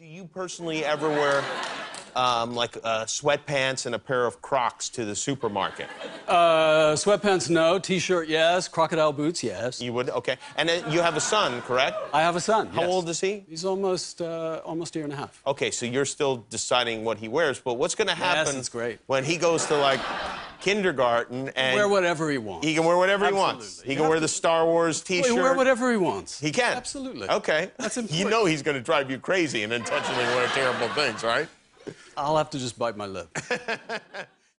Do you personally ever wear um, like uh, sweatpants and a pair of Crocs to the supermarket? Uh, sweatpants, no. T-shirt, yes. Crocodile boots, yes. You would? Okay. And then you have a son, correct? I have a son. How yes. old is he? He's almost uh, almost a year and a half. Okay, so you're still deciding what he wears, but what's going to happen it's great. when he goes to like kindergarten and Wear whatever he wants. he can wear whatever he wants? Absolutely. He You can wear the Star Wars T-shirt. can wear whatever he wants. He can. Absolutely. Okay. That's important. You know he's going to drive you crazy and intentionally wear terrible things, right? I'll have to just bite my lip.